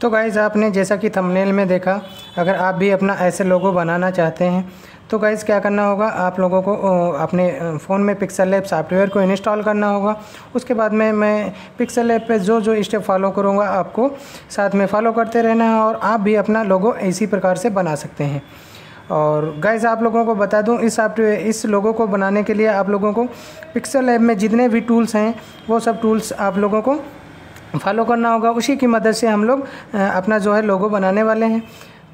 तो गाइज़ आपने जैसा कि थंबनेल में देखा, अगर आप भी अपना ऐसे लोगो बनाना चाहते हैं तो गाइज़ क्या करना होगा? आप लोगों को अपने फ़ोन में पिक्सल लैब सॉफ्टवेयर को इंस्टॉल करना होगा। उसके बाद में मैं पिक्सल लैब पे जो जो स्टेप फॉलो करूँगा, आपको साथ में फॉलो करते रहना है और आप भी अपना लोगो इसी प्रकार से बना सकते हैं। और गाइज़ आप लोगों को बता दूँ, इस सॉफ्टवेयर इस लोगों को बनाने के लिए आप लोगों को पिक्सल लैब में जितने भी टूल्स हैं, वो सब टूल्स आप लोगों को फॉलो करना होगा। उसी की मदद से हम लोग अपना जो है लोगो बनाने वाले हैं।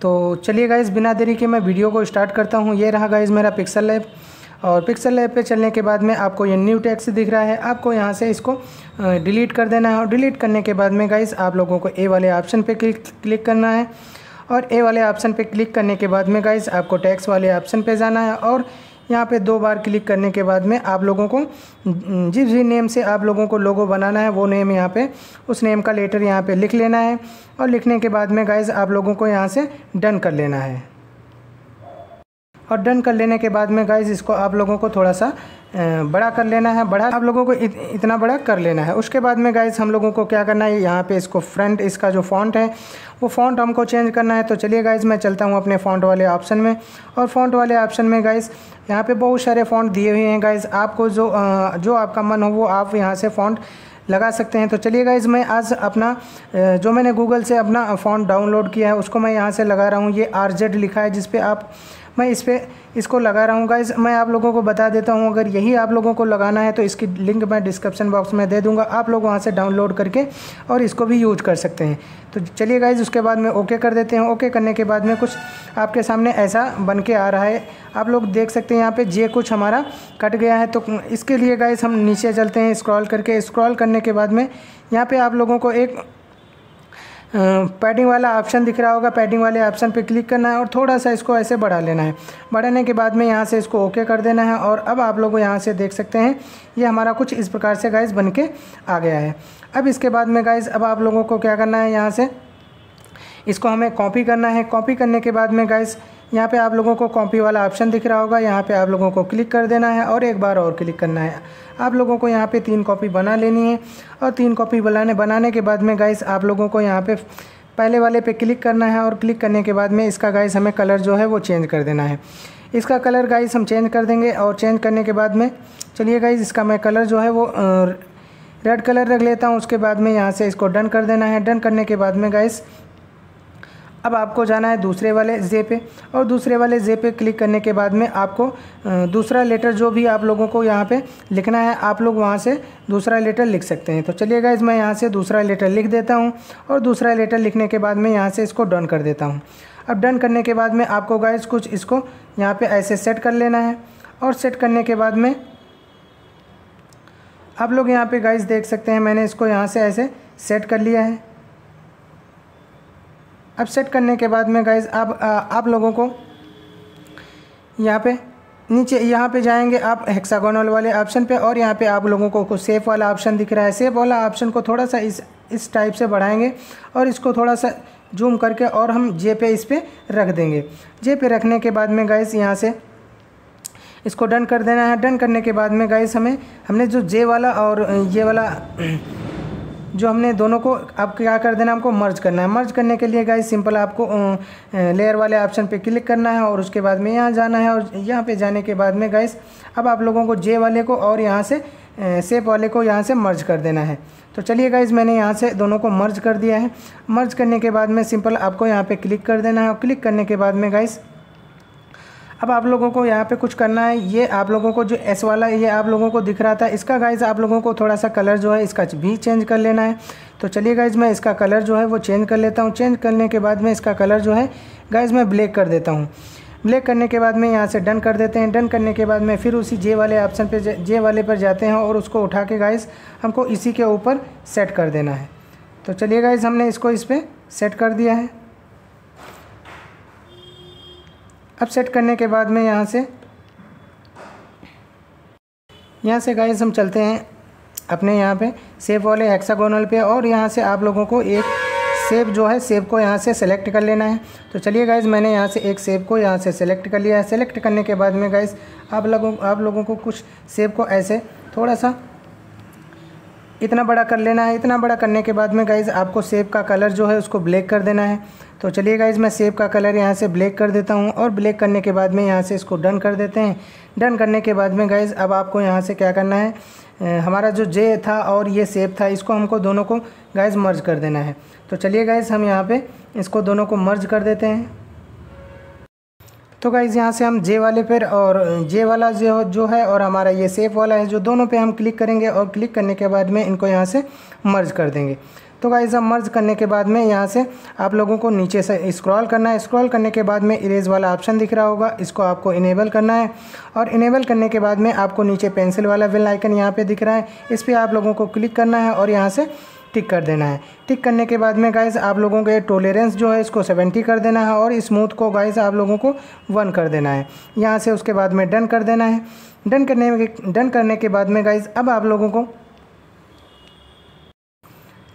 तो चलिए गाइज़ बिना देरी के मैं वीडियो को स्टार्ट करता हूँ। ये रहा गाइज़ मेरा पिक्सल लैब और पिक्सल लैब पे चलने के बाद में आपको ये न्यू टैक्स दिख रहा है। आपको यहाँ से इसको डिलीट कर देना है। और डिलीट करने के बाद में गाइज़ आप लोगों को ए वाले ऑप्शन पे क्लिक क्लिक करना है। और ए वाले ऑप्शन पे क्लिक करने के बाद में गाइज़ आपको टैक्स वाले ऑप्शन पे जाना है। और यहाँ पे दो बार क्लिक करने के बाद में आप लोगों को जिस भी नेम से आप लोगों को लोगो बनाना है, वो नेम यहाँ पे, उस नेम का लेटर यहाँ पे लिख लेना है। और लिखने के बाद में गाइज़ आप लोगों को यहाँ से डन कर लेना है। और डन कर लेने के बाद में गाइज़ इसको आप लोगों को थोड़ा सा बड़ा कर लेना है। बड़ा आप लोगों को इत, इतना बड़ा कर लेना है। उसके बाद में गाइज़ हम लोगों को क्या करना है? यहाँ पे इसको फ्रंट इसका जो फॉन्ट है वो फॉन्ट हमको चेंज करना है। तो चलिए गाइज़ मैं चलता हूँ अपने फॉन्ट वाले ऑप्शन में। और फॉन्ट वाले ऑप्शन में गाइज़ यहाँ पे बहुत सारे फॉन्ट दिए हुए हैं गाइज़ आपको जो जो आपका मन हो वो आप यहाँ से फॉन्ट लगा सकते हैं। तो चलिए गाइज़ मैं आज अपना जो मैंने गूगल से अपना फ़ॉन्ट डाउनलोड किया है उसको मैं यहाँ से लगा रहा हूँ। ये आर लिखा है जिस आप मैं इस पर इसको लगा रहा हूँ गाइज़ मैं आप लोगों को बता देता हूँ, अगर यही आप लोगों को लगाना है तो इसकी लिंक मैं डिस्क्रिप्शन बॉक्स में दे दूँगा। आप लोग वहाँ से डाउनलोड करके और इसको भी यूज़ कर सकते हैं। तो चलिए गाइज़ उसके बाद में ओके कर देते हैं। ओके करने के बाद में कुछ आपके सामने ऐसा बन के आ रहा है। आप लोग देख सकते हैं यहाँ पे जे कुछ हमारा कट गया है। तो इसके लिए गाइज़ हम नीचे चलते हैं स्क्रॉल करके। स्क्रॉल करने के बाद में यहाँ पे आप लोगों को एक पैडिंग वाला ऑप्शन दिख रहा होगा, पैडिंग वाले ऑप्शन पे क्लिक करना है और थोड़ा सा इसको ऐसे बढ़ा लेना है। बढ़ाने के बाद में यहाँ से इसको ओके कर देना है और अब आप लोग यहाँ से देख सकते हैं, ये हमारा कुछ इस प्रकार से गाइज़ बन के आ गया है। अब इसके बाद में गाइज़ अब आप लोगों को क्या करना है यहाँ से, इसको हमें कॉपी करना है। कॉपी करने के बाद में गाइस यहाँ पे आप लोगों को कॉपी वाला ऑप्शन दिख रहा होगा। यहाँ पे आप लोगों को क्लिक कर देना है और एक बार और क्लिक करना है। आप लोगों को यहाँ पे तीन कॉपी बना लेनी है और तीन कॉपी बनाने बनाने के बाद में गाइस आप लोगों को यहाँ पे पहले वाले पे क्लिक करना है और क्लिक करने के बाद में इसका गाइस हमें कलर जो है वो चेंज कर देना है। इसका कलर गाइस हम चेंज कर देंगे और चेंज करने के बाद में, चलिए गाइस इसका मैं कलर जो है वो रेड कलर रख लेता हूँ। उसके बाद में यहाँ से इसको डन कर देना है। डन करने के बाद में गाइस अब आपको जाना है दूसरे वाले जे पे और दूसरे वाले जे पे क्लिक करने के बाद में आपको दूसरा लेटर जो भी आप लोगों को यहाँ पे लिखना है, आप लोग वहाँ से दूसरा लेटर लिख सकते हैं। तो चलिए गाइज़ मैं यहाँ से दूसरा लेटर लिख देता हूँ और दूसरा लेटर लिखने के बाद में यहाँ से इसको डन कर देता हूँ। अब डन करने के बाद में आपको गाइज़ कुछ इसको यहाँ पर ऐसे सेट कर लेना है और सेट करने के बाद में आप लोग यहाँ पर गाइज़ देख सकते हैं, मैंने इसको यहाँ से ऐसे सेट कर लिया है। अब सेट करने के बाद में गाइज़ आप आ, आप लोगों को यहाँ पे नीचे यहाँ पे जाएँगे आप हेक्सागोनल वाले ऑप्शन पे और यहाँ पे आप लोगों को सेफ़ वाला ऑप्शन दिख रहा है। सेफ़ वाला ऑप्शन को थोड़ा सा इस इस टाइप से बढ़ाएँगे और इसको थोड़ा सा जूम करके और हम जे पे इस पर रख देंगे। जे पे रखने के बाद में गाइस यहाँ से इसको डन कर देना है। डन करने के बाद में गाइस हमें हमने जो जे वाला और ये वाला जो हमने दोनों को, अब क्या कर देना हमको मर्ज करना है। मर्ज करने के लिए गाइस सिंपल आपको लेयर वाले ऑप्शन पे क्लिक करना है और उसके बाद में यहाँ जाना है और यहाँ पे जाने के बाद में गाइस अब आप लोगों को जे वाले को और यहाँ से सेप वाले को यहाँ से मर्ज कर देना है। तो चलिए गाइज़ मैंने यहाँ से दोनों को मर्ज कर दिया है। मर्ज करने के बाद में सिंपल आपको यहाँ पर क्लिक कर देना है और क्लिक करने के बाद में गाइस अब आप लोगों को यहाँ पे कुछ करना है। ये आप लोगों को जो एस वाला ये आप लोगों को दिख रहा था। इसका गाइज़ आप लोगों को थोड़ा सा कलर जो है, इसका भी चेंज कर लेना है। तो चलिए गाइज़ मैं इसका कलर जो है वो चेंज कर लेता हूँ। चेंज करने के बाद में इसका कलर जो है गाइज़ मैं ब्लैक कर देता हूँ। ब्लैक करने के बाद में यहाँ से डन कर देते हैं। डन करने के बाद में फिर उसी जे वाले ऑप्शन पे जे वाले पर जाते हैं और उसको उठा के गाइज़ हमको इसी के ऊपर सेट कर देना है। तो चलिए गाइज़ हमने इसको इस पर सेट कर दिया है। अब सेट करने के बाद में यहाँ से यहाँ से गाइस हम चलते हैं अपने यहाँ पे सेब वाले हेक्सागोनल पे और यहाँ से आप लोगों को एक सेब जो है सेब को यहाँ से सेलेक्ट कर लेना है। तो चलिए गाइज़ मैंने यहाँ से एक सेब को यहाँ से सेलेक्ट कर लिया है। सेलेक्ट करने के बाद में गाइज़ आप लोगों आप लोगों को कुछ सेब को ऐसे थोड़ा सा इतना बड़ा कर लेना है, इतना बड़ा करने के बाद में गाइज़ आपको सेब का कलर जो है उसको ब्लैक कर देना है। तो चलिए गाइज़ मैं सेब का कलर यहाँ से ब्लैक कर देता हूँ और ब्लैक करने के बाद में यहाँ से इसको डन कर देते हैं। डन करने के बाद में गाइज़ अब आपको यहाँ से क्या करना है? हमारा जो जे था और ये सेब था, इसको हमको दोनों को गाइज़ मर्ज कर देना है। तो चलिए गाइज़ हम यहाँ पर इसको दोनों को मर्ज कर देते हैं। तो गाइज़ यहाँ से हम जे वाले पर और जे वाला जो जो है और हमारा ये सेफ़ वाला है, जो दोनों पे हम क्लिक करेंगे और क्लिक करने के बाद में इनको यहाँ से मर्ज कर देंगे। तो गाइज़ अब मर्ज करने के बाद में यहाँ से आप लोगों को नीचे से स्क्रॉल करना है। स्क्रॉल करने के बाद में इरेज वाला ऑप्शन दिख रहा होगा। इसको आपको इनेबल करना है और इनेबल करने के बाद में आपको नीचे पेंसिल वाला विल आइकन यहाँ पे दिख रहा है। इस पर आप लोगों को क्लिक करना है और यहाँ से टिक कर देना है। टिक करने के बाद में गाइस आप लोगों के टोलरेंस जो है, इसको सेवेंटी कर देना है और स्मूथ को गाइस आप लोगों को वन कर देना है। यहाँ से उसके बाद में डन कर देना है। डन करने में डन करने के बाद में गाइस अब आप लोगों को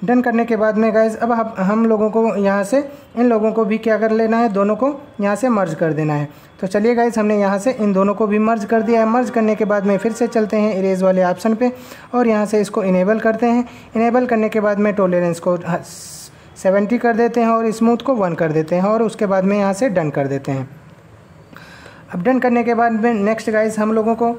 डन करने के बाद में गाइज़ अब हम हम लोगों को यहाँ से, इन लोगों को भी क्या कर लेना है? दोनों को यहाँ से मर्ज कर देना है। तो चलिए गाइज़ हमने यहाँ से इन दोनों को भी मर्ज कर दिया है। मर्ज करने के बाद में फिर से चलते हैं इरेज वाले ऑप्शन पे और यहाँ से इसको इनेबल करते हैं। इनेबल करने के बाद में टोलरेंस को सेवेंटी कर देते हैं और स्मूथ को वन कर देते हैं और उसके बाद में यहाँ से डन कर देते हैं। अब डन करने के बाद में नेक्स्ट गाइज़ हम लोगों को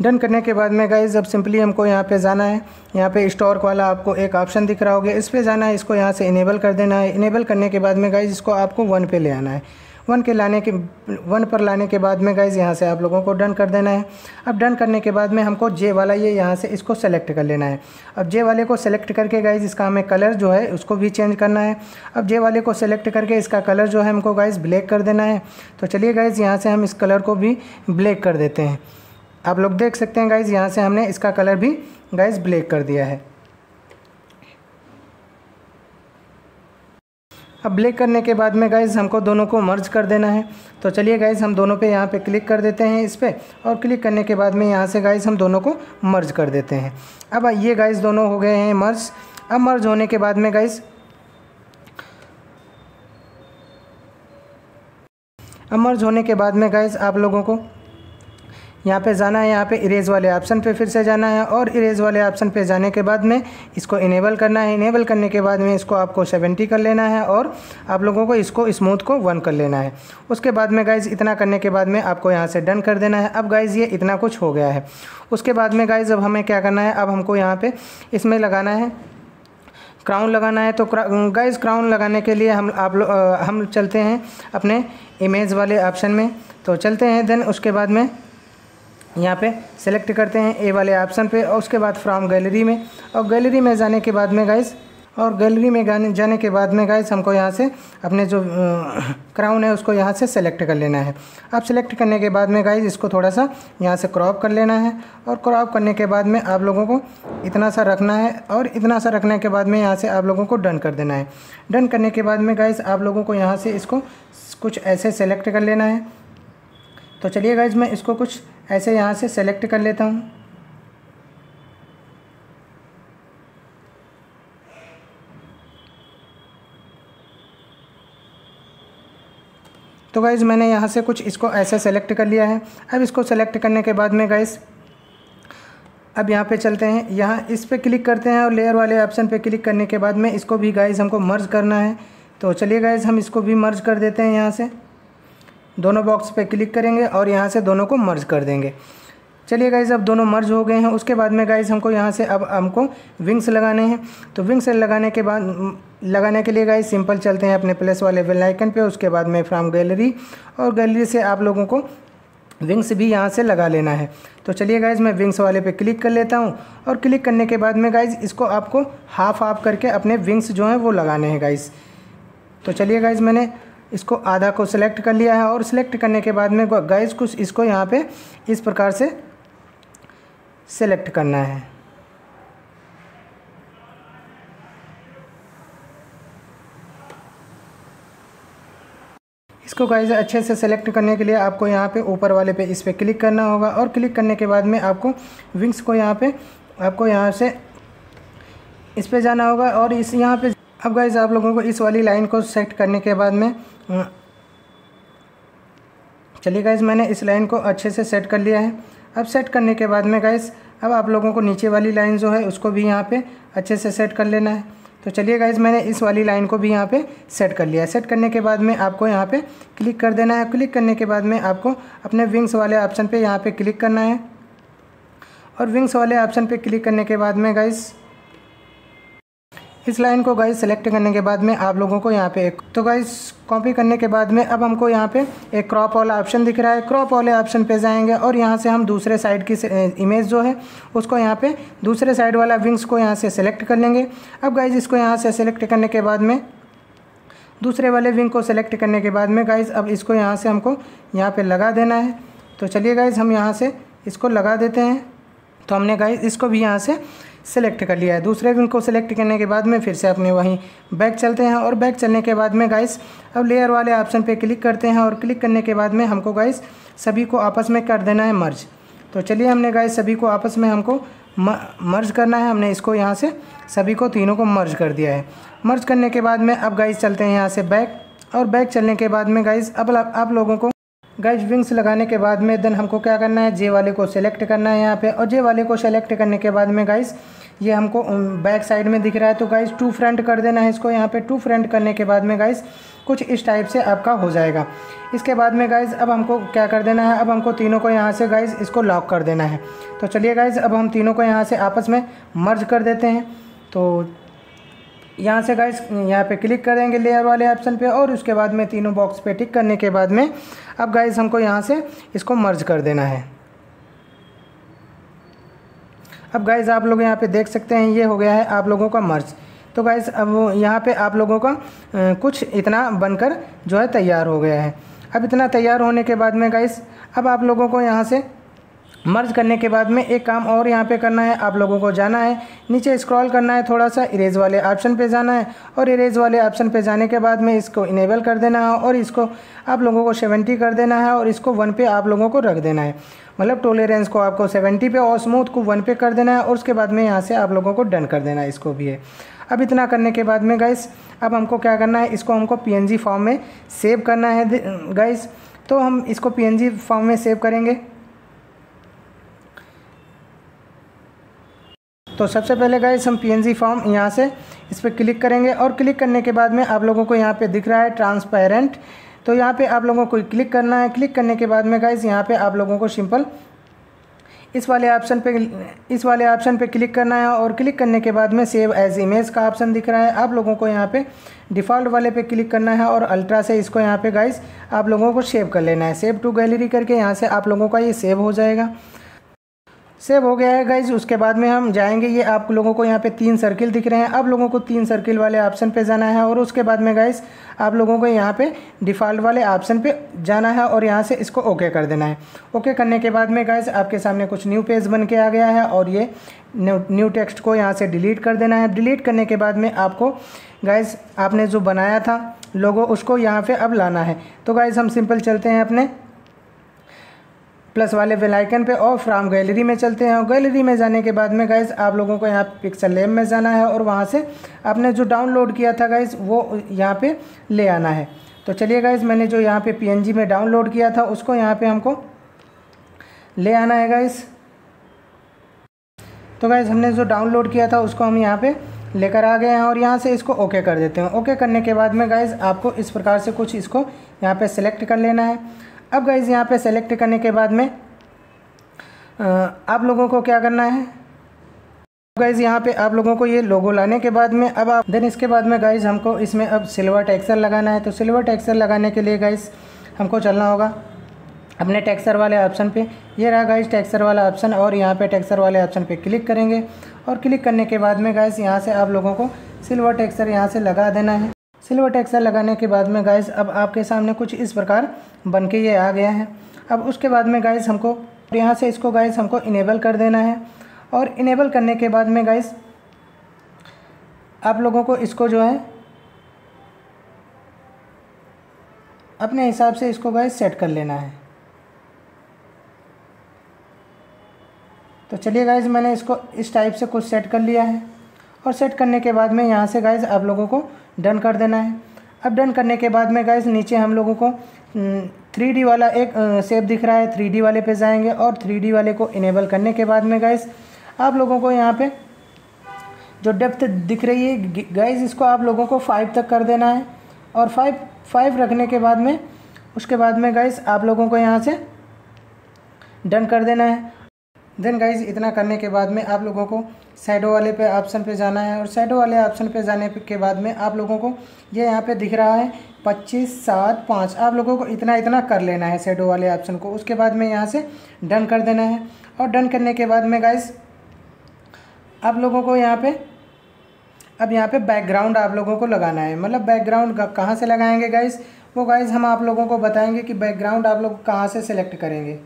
डन करने के बाद में गाइज़ अब सिंपली हमको यहाँ पे जाना है। यहाँ पे स्टोर वाला आपको एक ऑप्शन दिख रहा होगा। इस पर जाना है, इसको यहाँ से इनेबल कर देना है। इनेबल करने के बाद में गाइज़ इसको आपको वन पे ले आना है। वन के लाने के वन पर लाने के बाद में गाइज़ यहाँ से आप लोगों को डन कर देना है। अब डन करने के बाद में हमको जे वाला ये यहाँ से इसको सेलेक्ट कर लेना है। अब जे वाले को सेलेक्ट करके गाइज़ इसका हमें कलर जो है, उसको भी चेंज करना है। अब जे वाले को सेलेक्ट करके इसका कलर जो है, हमको गाइज़ ब्लैक कर देना है। तो चलिए गाइज़ यहाँ से हम इस कलर को भी ब्लैक कर देते हैं। आप लोग देख सकते हैं गाइज़ यहाँ से हमने इसका कलर भी गाइज़ ब्लैक कर दिया है। अब ब्लैक करने के बाद में गाइज़ हमको दोनों को मर्ज कर देना है। तो चलिए गाइज़ हम दोनों पे यहाँ पे क्लिक कर देते हैं इस पर और क्लिक करने के बाद में यहाँ से गाइज़ हम दोनों को मर्ज कर देते हैं। अब ये गाइज़ दोनों हो गए हैं मर्ज अब मर्ज होने के बाद में गाइज़ अब मर्ज होने के बाद में गाइज़ आप लोगों को यहाँ पे जाना है, यहाँ पे इरेज वाले ऑप्शन पे फिर से जाना है और इरेज वाले ऑप्शन पे जाने के बाद में इसको इनेबल करना है। इनेबल करने के बाद में इसको आपको 70 कर लेना है और आप लोगों को इसको स्मूथ को वन कर लेना है। उसके बाद में गाइज़ इतना करने के बाद में आपको यहाँ से डन कर देना है। अब गाइज़ ये इतना कुछ हो गया है। उसके बाद में गाइज़ अब हमें क्या करना है? अब हमको यहाँ पर इसमें लगाना है। क्राउन लगाना है। तो गाइज़ क्राउन लगाने के लिए हम, आप लोग हम चलते हैं अपने इमेज वाले ऑप्शन में। तो चलते हैं देन उसके बाद में यहाँ पे सेलेक्ट करते हैं ए वाले ऑप्शन पे और उसके बाद फ्रॉम गैलरी में। और गैलरी में जाने के बाद में गाइस और गैलरी में जाने के बाद में गाइस हमको यहाँ से अपने जो क्राउन है उसको यहाँ से सेलेक्ट कर लेना है। अब सेलेक्ट करने के बाद में गाइस इसको थोड़ा सा यहाँ से क्रॉप कर लेना है। और क्रॉप करने के बाद में आप लोगों को इतना सा रखना है और इतना सा रखने के बाद में यहाँ से आप लोगों को डन कर देना है। डन करने के बाद में गाइस आप लोगों को यहाँ से इसको कुछ ऐसे सेलेक्ट कर लेना है। तो चलिए गाइज़ मैं इसको कुछ ऐसे यहाँ से सेलेक्ट कर लेता हूँ। तो गाइज़ मैंने यहाँ से कुछ इसको ऐसे सेलेक्ट कर लिया है। अब इसको सेलेक्ट करने के बाद में गाइज़ अब यहाँ पे चलते हैं। यहाँ इस पर क्लिक करते हैं और लेयर वाले ऑप्शन पे क्लिक करने के बाद में इसको भी गाइज़ हमको मर्ज करना है। तो चलिए गाइज़ हम इसको भी मर्ज कर देते हैं यहाँ से। दोनों बॉक्स पे क्लिक करेंगे और यहाँ से दोनों को मर्ज कर देंगे। चलिए गाइज़ अब दोनों मर्ज हो गए हैं। उसके बाद में गाइज़ हमको यहाँ से अब हमको विंग्स लगाने हैं। तो विंग्स लगाने के बाद, लगाने के लिए गाइज़ सिंपल चलते हैं अपने प्लस वाले बेल आइकन पे। उसके बाद में फ्राम गैलरी और गैलरी से आप लोगों को विंग्स भी यहाँ से लगा लेना है। तो चलिए गाइज़ मैं विंग्स वाले पे क्लिक कर लेता हूँ और क्लिक करने के बाद में गाइज़ इसको आपको हाफ़ हाफ़ करके अपने विंग्स जो हैं वो लगाने हैं गाइज़ तो चलिए गाइज़ मैंने इसको आधा को सिलेक्ट कर लिया है और सिलेक्ट करने के बाद में गाइस कुछ इसको यहाँ पे इस प्रकार से सिलेक्ट करना है। इसको गाइस अच्छे से सेलेक्ट करने के लिए आपको यहाँ पे ऊपर वाले पे इस पर क्लिक करना होगा और क्लिक करने के बाद में आपको विंग्स को यहाँ पे, आपको यहाँ से इस पे जाना होगा और इस यहाँ पे अब गाइज़ आप लोगों को इस वाली लाइन को सेट करने के बाद में चलिए गाइज़ मैंने इस लाइन को अच्छे से सेट कर लिया है। अब सेट करने के बाद में गाइज़ अब आप लोगों को नीचे वाली लाइन जो है, उसको भी यहाँ पे अच्छे से सेट कर लेना है। तो चलिए गाइज़ मैंने इस वाली लाइन को भी यहाँ पे सेट कर लिया है। सेट करने के बाद में आपको यहाँ पे क्लिक कर देना है। क्लिक करने के बाद में आपको अपने विंग्स वाले ऑप्शन पे यहाँ पे क्लिक करना है। और विंग्स वाले ऑप्शन पे क्लिक करने के बाद में गाइज़ इस लाइन को गाइस सेलेक्ट करने के बाद में आप लोगों को यहाँ पे एक तो गाइस कॉपी करने के बाद में अब हमको यहाँ पे एक क्रॉप वाला ऑप्शन दिख रहा है। क्रॉप वाले ऑप्शन पे जाएँगे और यहाँ से हम दूसरे साइड की इमेज जो है, उसको यहाँ पे दूसरे साइड वाला विंग्स को यहाँ से सेलेक्ट कर लेंगे। अब गाइज़ इसको यहाँ से सेलेक्ट करने के बाद में दूसरे वाले विंग को सेलेक्ट करने के बाद में गाइज़ अब इसको यहाँ से हमको यहाँ पर लगा देना है। तो चलिए गाइज़ हम यहाँ से इसको लगा देते हैं। तो हमने गाइज़ इसको भी यहाँ से सेलेक्ट कर लिया है। दूसरे विंग को सेलेक्ट करने के बाद में फिर से अपने वहीं बैक चलते हैं और बैक चलने के बाद में गाइस अब लेयर वाले ऑप्शन पे क्लिक करते हैं और क्लिक करने के बाद में हमको गाइस सभी को आपस में कर देना है मर्ज तो चलिए हमने गाइस सभी को आपस में हमको मर्ज करना है। हमने इसको यहाँ से सभी को तीनों को मर्ज कर दिया है। मर्ज करने के बाद में अब गाइस चलते हैं यहाँ से बैक और बैक चलने के बाद में गाइस अब आप लोगों को गाइज़ विंग्स लगाने के बाद में देन हमको क्या करना है? जे वाले को सेलेक्ट करना है यहाँ पे। और जे वाले को सेलेक्ट करने के बाद में गाइज़ ये हमको बैक साइड में दिख रहा है। तो गाइज़ टू फ्रंट कर देना है इसको। यहाँ पे टू फ्रंट करने के बाद में गाइज़ कुछ इस टाइप से आपका हो जाएगा। इसके बाद में गाइज़ अब हमको क्या कर देना है? अब हमको तीनों को यहाँ से गाइज़ इसको लॉक कर देना है। तो चलिए गाइज़ अब हम तीनों को यहाँ से आपस में मर्ज कर देते हैं। तो यहाँ से गाइस यहाँ पे क्लिक करेंगे लेयर वाले ऑप्शन पे और उसके बाद में तीनों बॉक्स पे टिक करने के बाद में अब गाइस हमको यहाँ से इसको मर्ज कर देना है। अब गाइस आप लोग यहाँ पे देख सकते हैं, ये हो गया है आप लोगों का मर्ज तो गाइस अब यहाँ पे आप लोगों का कुछ इतना बनकर जो है तैयार हो गया है। अब इतना तैयार होने के बाद में गाइस अब आप लोगों को यहाँ से मर्ज करने के बाद में एक काम और यहाँ पे करना है, आप लोगों को जाना है। नीचे स्क्रॉल करना है थोड़ा सा इरेज वाले ऑप्शन पे जाना है और इरेज वाले ऑप्शन पे जाने के बाद में इसको इनेबल कर देना है और इसको आप लोगों को सेवेंटी कर देना है और इसको वन पे आप लोगों को रख देना है। मतलब टोलरेंस को आपको सेवेंटी पे और स्मूथ को वन पे कर देना है और उसके बाद में यहाँ से आप लोगों को डन कर देना है इसको भी है। अब इतना करने के बाद में गाइस अब हमको क्या करना है, इसको हमको PNG फॉर्म में सेव करना है। गाइस तो हम इसको PNG फॉर्म में सेव करेंगे। तो सबसे पहले गाइस हम पीएनजी फॉर्म यहाँ से इस पर क्लिक करेंगे और क्लिक करने के बाद में आप लोगों को यहाँ पे दिख रहा है ट्रांसपेरेंट तो यहाँ पे आप लोगों को क्लिक करना है। क्लिक करने के बाद में गाइस यहाँ पे आप लोगों को सिंपल इस वाले ऑप्शन पे, इस वाले ऑप्शन पे क्लिक करना है और क्लिक करने के बाद में सेव एज इमेज का ऑप्शन दिख रहा है। आप लोगों को यहाँ पे डिफ़ॉल्ट वाले पे क्लिक करना है और अल्ट्रा से इसको यहाँ पे गाइस आप लोगों को सेव कर लेना है। सेव टू गैलरी करके यहाँ से आप लोगों का ये सेव हो जाएगा। सेव हो गया है गाइज़ उसके बाद में हम जाएँगे। ये आप लोगों को यहाँ पे तीन सर्किल दिख रहे हैं। आप लोगों को तीन सर्किल वाले ऑप्शन पे जाना है और उसके बाद में गाइज़ आप लोगों को यहाँ पे डिफ़ॉल्ट वाले ऑप्शन पे जाना है और यहाँ से इसको ओके कर देना है। ओके करने के बाद में गाइज़ आपके सामने कुछ न्यू पेज बन के आ गया है और ये न्यू टेक्स्ट को यहाँ से डिलीट कर देना है। डिलीट करने के बाद में आपको गाइज़ आपने जो बनाया था लोगो उसको यहाँ पर अब लाना है। तो गाइज़ हम सिंपल चलते हैं अपने। प्लस वाले वेलाइकन पे और फ्राम गैलरी में चलते हैं। और गैलरी में जाने के बाद में गाइज़ आप लोगों को यहाँ पिक्सल लैब में जाना है और वहाँ से आपने जो डाउनलोड किया था गाइज़ वो यहाँ पे ले आना है। तो चलिए गाइज़ मैंने जो यहाँ पे पीएनजी में डाउनलोड किया था, उसको यहाँ पे हमको ले आना है गाइज़ तो गाइज़ हमने जो डाउनलोड किया था, उसको हम यहाँ पे लेकर आ गए हैं और यहाँ से इसको ओके कर देते हैं। ओके करने के बाद में गाइज़ आपको इस प्रकार से कुछ इसको यहाँ पे सेलेक्ट कर लेना है। अब गाइज़ यहाँ पे सेलेक्ट करने के बाद में आप लोगों को क्या करना है? गाइज़ यहाँ पे आप लोगों को ये लोगो लाने के बाद में, अब आप देन इसके बाद में गाइज़ हमको इसमें अब सिल्वर टेक्सचर लगाना है। तो सिल्वर टेक्सचर लगाने के लिए गाइज़ हमको चलना होगा अपने टेक्सचर वाले ऑप्शन पे। ये रहा गाइज़ टेक्सचर वाला ऑप्शन और यहाँ पे टेक्सचर वाले ऑप्शन पे क्लिक करेंगे। और क्लिक करने के बाद में गाइज़ यहाँ से आप लोगों को सिल्वर टेक्सचर यहाँ से लगा देना है। सिल्वर टेक्सचर लगाने के बाद में गाइज़ अब आपके सामने कुछ इस प्रकार बन के ये आ गया है। अब उसके बाद में गाइस हमको यहाँ से इसको गाइस हमको इनेबल कर देना है। और इनेबल करने के बाद में गाइस आप लोगों को इसको जो है, अपने हिसाब से इसको गाइस सेट कर लेना है। तो चलिए गाइज़ मैंने इसको इस टाइप से कुछ सेट कर लिया है। और सेट करने के बाद में यहाँ से गाइज़ आप लोगों को डन कर देना है। अब डन करने के बाद में गाइज़ नीचे हम लोगों को थ्री वाला एक सेप दिख रहा है, थ्री वाले पे जाएँगे और थ्री वाले को इनेबल करने के बाद में गाइज़ आप लोगों को यहाँ पे जो डेप्थ दिख रही है गाइज़ इसको आप लोगों को फाइव तक कर देना है और फाइव फाइव रखने के बाद में, उसके बाद में गाइज़ आप लोगों को यहाँ से डन कर देना है। देन गाइज़ इतना करने के बाद में आप लोगों को सैडो वाले पे ऑप्शन पे जाना है और सैडो वाले ऑप्शन पे जाने के बाद में आप लोगों को ये यहाँ पे दिख रहा है पच्चीस, सात, पाँच। आप लोगों को इतना इतना कर लेना है सैडो वाले ऑप्शन को। उसके बाद में यहाँ से डन कर देना है। और डन करने के बाद में गाइस आप लोगों को यहाँ पे, अब यहाँ पे बैकग्राउंड आप लोगों को लगाना है। मतलब बैकग्राउंड कहाँ से लगाएँगे गाइस वो गाइस हम आप लोगों को बताएँगे कि बैकग्राउंड आप लोग कहाँ से सिलेक्ट करेंगे।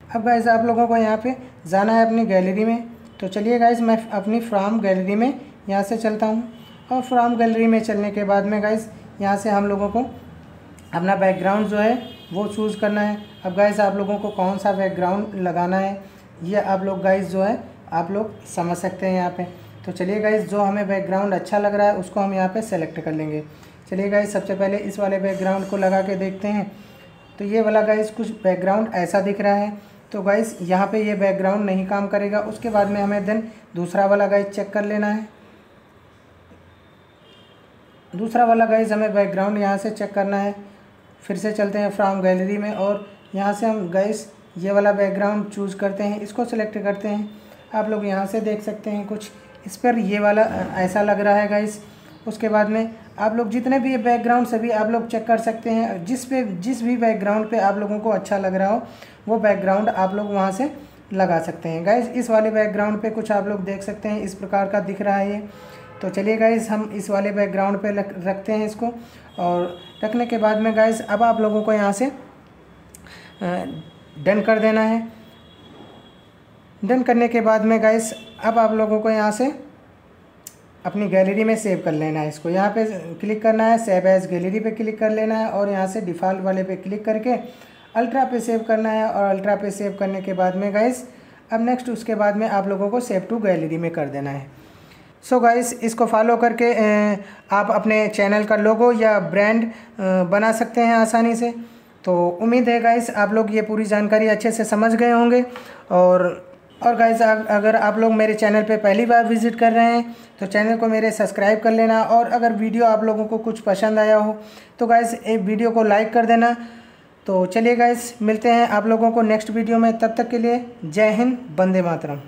अब गाइस आप लोगों को यहाँ पे जाना है अपनी गैलरी में। तो चलिए गाइस मैं अपनी फ्राम गैलरी में यहाँ से चलता हूँ। और फ्राम गैलरी में चलने के बाद में गाइस यहाँ से हम लोगों को अपना बैकग्राउंड जो है, वो चूज़ करना है। अब गाइस आप लोगों को कौन सा बैकग्राउंड लगाना है, ये आप लोग गाइस जो है, आप लोग समझ सकते हैं यहाँ पे। तो चलिए गाइस जो हमें बैकग्राउंड अच्छा लग रहा है, उसको हम यहाँ पे सेलेक्ट कर लेंगे। चलिए गाइस सबसे पहले इस वाले बैकग्राउंड को लगा के देखते हैं। तो ये वाला गाइस कुछ बैकग्राउंड ऐसा दिख रहा है। तो गाइस यहाँ पे ये बैकग्राउंड नहीं काम करेगा। उसके बाद में हमें देन दूसरा वाला गाइस चेक कर लेना है। दूसरा वाला गाइज़ हमें बैकग्राउंड यहाँ से चेक करना है। फिर से चलते हैं फ्राम गैलरी में और यहाँ से हम गाइस ये वाला बैकग्राउंड चूज़ करते हैं, इसको सेलेक्ट करते हैं। आप लोग यहाँ से देख सकते हैं कुछ। इस पर ये वाला ऐसा लग रहा है गाइस उसके बाद में आप लोग जितने भी बैकग्राउंड सभी आप लोग चेक कर सकते हैं। जिस पे, जिस भी बैकग्राउंड पे आप लोगों को अच्छा लग रहा हो, वो बैकग्राउंड आप लोग वहाँ से लगा सकते हैं। गाइस इस वाले बैकग्राउंड पे कुछ आप लोग देख सकते हैं। इस प्रकार का दिख रहा है ये। तो चलिए गाइस हम इस वाले बैकग्राउंड पे रखते हैं इसको। और रखने के बाद में गाइस अब आप लोगों को यहाँ से डन कर देना है। डन करने के बाद में गाइस अब आप लोगों को यहाँ से अपनी गैलरी में सेव कर लेना है इसको। यहाँ पे क्लिक करना है सेव एज गैलरी पे क्लिक कर लेना है और यहाँ से डिफ़ॉल्ट वाले पे क्लिक करके अल्ट्रा पे सेव करना है और अल्ट्रा पे सेव करने के बाद में गाइस अब नेक्स्ट उसके बाद में आप लोगों को सेव टू गैलरी में कर देना है। सो so गाइस इसको फॉलो करके आप अपने चैनल का लोगो या ब्रांड बना सकते हैं आसानी से। तो उम्मीद है गाइस आप लोग ये पूरी जानकारी अच्छे से समझ गए होंगे। और और गाइस अगर आप लोग मेरे चैनल पे पहली बार विज़िट कर रहे हैं तो चैनल को मेरे सब्सक्राइब कर लेना। और अगर वीडियो आप लोगों को कुछ पसंद आया हो तो गाइस वीडियो को लाइक कर देना। तो चलिए गाइस मिलते हैं आप लोगों को नेक्स्ट वीडियो में। तब तक के लिए जय हिंद, वंदे मातरम।